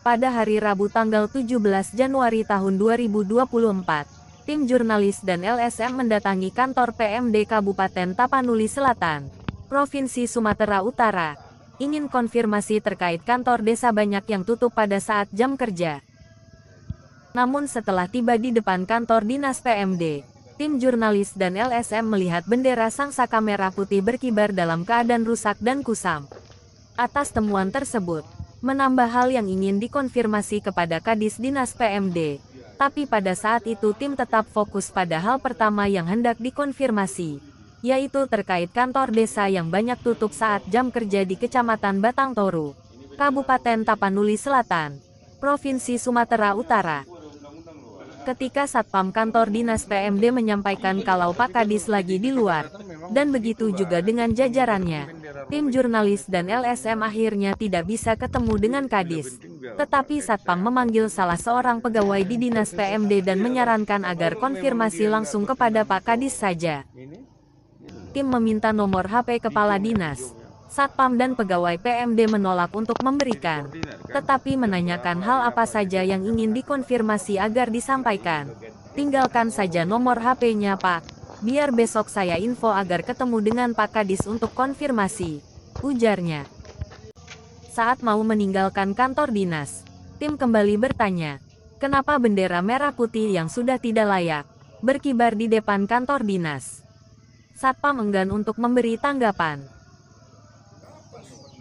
Pada hari Rabu tanggal 17 Januari tahun 2024, tim jurnalis dan LSM mendatangi kantor PMD Kabupaten Tapanuli Selatan, Provinsi Sumatera Utara, ingin konfirmasi terkait kantor desa banyak yang tutup pada saat jam kerja. Namun setelah tiba di depan kantor dinas PMD, tim jurnalis dan LSM melihat bendera sang saka merah putih berkibar dalam keadaan rusak dan kusam. Atas temuan tersebut, menambah hal yang ingin dikonfirmasi kepada Kadis Dinas PMD. Tapi pada saat itu tim tetap fokus pada hal pertama yang hendak dikonfirmasi, yaitu terkait kantor desa yang banyak tutup saat jam kerja di Kecamatan Batang Toru, Kabupaten Tapanuli Selatan, Provinsi Sumatera Utara. Ketika Satpam kantor dinas PMD menyampaikan kalau Pak Kadis lagi di luar, dan begitu juga dengan jajarannya, tim jurnalis dan LSM akhirnya tidak bisa ketemu dengan Kadis. Tetapi Satpam memanggil salah seorang pegawai di Dinas PMD dan menyarankan agar konfirmasi langsung kepada Pak Kadis saja. Tim meminta nomor HP Kepala Dinas. Satpam dan pegawai PMD menolak untuk memberikan, tetapi menanyakan hal apa saja yang ingin dikonfirmasi agar disampaikan. Tinggalkan saja nomor HP-nya Pak. Biar besok saya info agar ketemu dengan Pak Kadis untuk konfirmasi. Ujarnya. Saat mau meninggalkan kantor dinas, tim kembali bertanya, kenapa bendera merah putih yang sudah tidak layak, berkibar di depan kantor dinas. Satpam enggan untuk memberi tanggapan.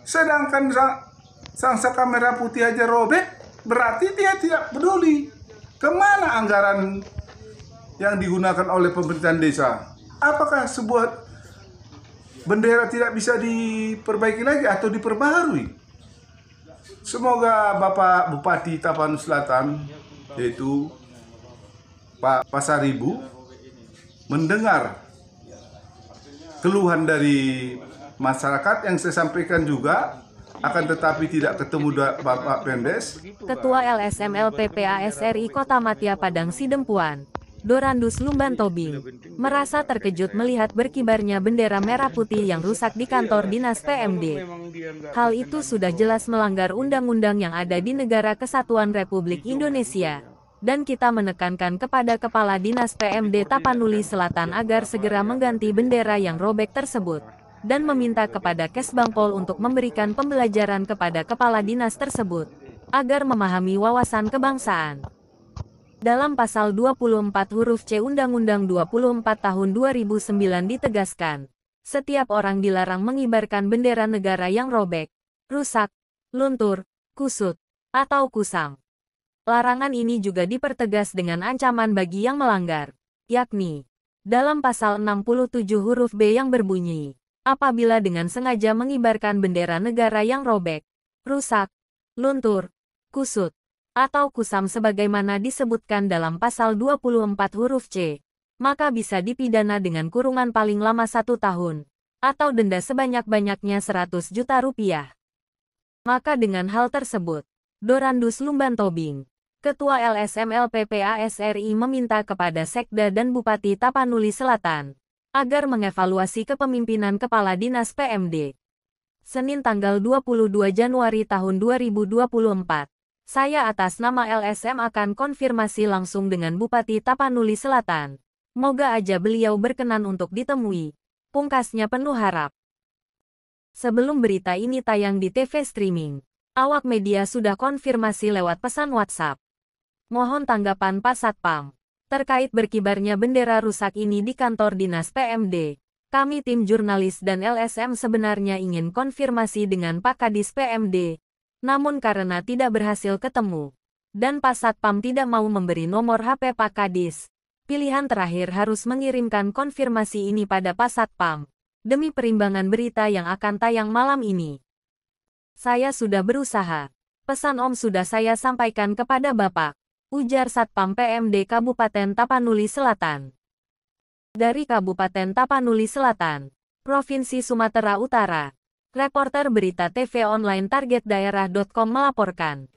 Sedangkan sang, sang merah putih aja robek, berarti dia tidak peduli. Ke mana anggaran yang digunakan oleh pemerintahan desa. Apakah sebuah bendera tidak bisa diperbaiki lagi atau diperbaharui? Semoga Bapak Bupati Tapanuli Selatan, yaitu Pak Pasaribu, mendengar keluhan dari masyarakat yang saya sampaikan juga akan tetapi tidak ketemu Bapak Pendes. Ketua LSM LPP ASRI Kota Matia Padang Sidempuan, Dorandus Lumban Tobing, merasa terkejut melihat berkibarnya bendera merah putih yang rusak di kantor dinas PMD. Hal itu sudah jelas melanggar undang-undang yang ada di negara kesatuan Republik Indonesia. Dan kita menekankan kepada Kepala Dinas PMD Tapanuli Selatan agar segera mengganti bendera yang robek tersebut. Dan meminta kepada Kesbangpol untuk memberikan pembelajaran kepada Kepala Dinas tersebut. Agar memahami wawasan kebangsaan. Dalam pasal 24 huruf C Undang-Undang 24 tahun 2009 ditegaskan, setiap orang dilarang mengibarkan bendera negara yang robek, rusak, luntur, kusut, atau kusam. Larangan ini juga dipertegas dengan ancaman bagi yang melanggar, yakni dalam pasal 67 huruf B yang berbunyi, apabila dengan sengaja mengibarkan bendera negara yang robek, rusak, luntur, kusut, atau kusam sebagaimana disebutkan dalam pasal 24 huruf C, maka bisa dipidana dengan kurungan paling lama satu tahun, atau denda sebanyak-banyaknya 100 juta rupiah. Maka dengan hal tersebut, Dorandus Lumban Tobing, Ketua LSM LPP ASRI meminta kepada Sekda dan Bupati Tapanuli Selatan, agar mengevaluasi kepemimpinan Kepala Dinas PMD. Senin tanggal 22 Januari tahun 2024. Saya atas nama LSM akan konfirmasi langsung dengan Bupati Tapanuli Selatan. Moga aja beliau berkenan untuk ditemui. Pungkasnya penuh harap. Sebelum berita ini tayang di TV streaming, awak media sudah konfirmasi lewat pesan WhatsApp. Mohon tanggapan Pak Satpam. Terkait berkibarnya bendera rusak ini di kantor dinas PMD, kami tim jurnalis dan LSM sebenarnya ingin konfirmasi dengan Pak Kadis PMD, namun karena tidak berhasil ketemu, dan Pak Satpam tidak mau memberi nomor HP Pak Kadis, pilihan terakhir harus mengirimkan konfirmasi ini pada Pak Satpam, demi perimbangan berita yang akan tayang malam ini. Saya sudah berusaha. Pesan Om sudah saya sampaikan kepada Bapak, ujar Satpam PMD Kabupaten Tapanuli Selatan. Dari Kabupaten Tapanuli Selatan, Provinsi Sumatera Utara, Reporter Berita TV Online Target Daerah.com melaporkan.